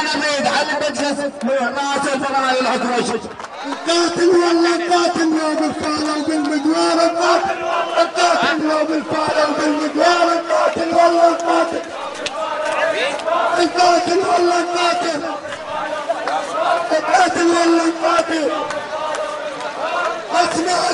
أنا بيد على المجلس ناس الفضائل العطرش القاتل ولا القاتل لو بالفالة وبالمدوار القاتل. القاتل لو بالفالة وبالمدوار القاتل. ولا القاتل. القاتل ولا القاتل. القاتل ولا القاتل. أسمع